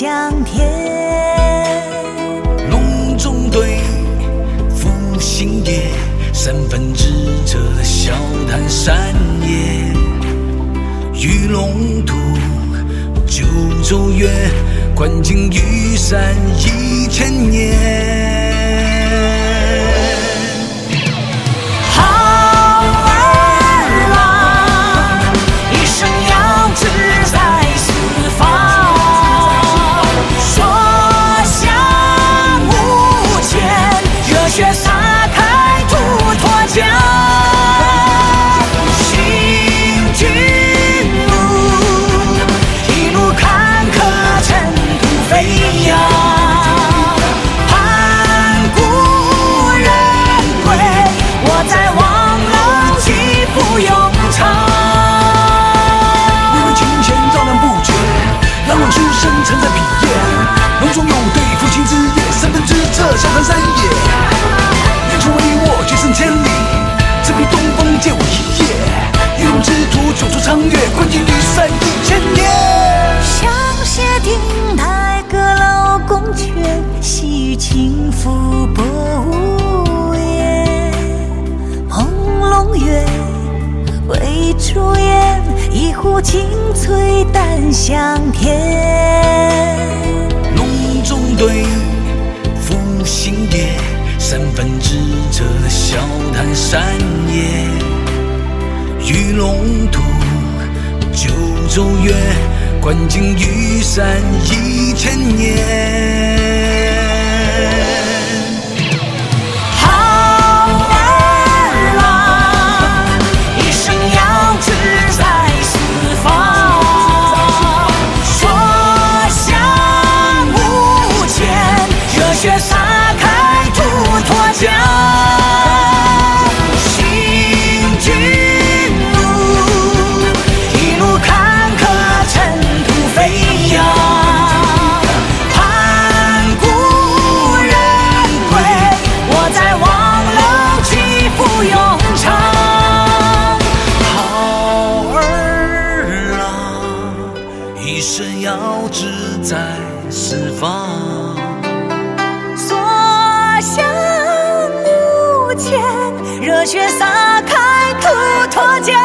香甜，龙中对，复兴业，三分之者笑谈山野；御龙图，九州月，观景玉山一千年。如烟，一壶清翠淡香甜。龙钟对，赋新篇，三分之策笑谈山野。御龙图，九州月，观景玉山一千年。热血洒开，吐蕃疆。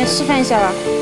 来示范一下吧。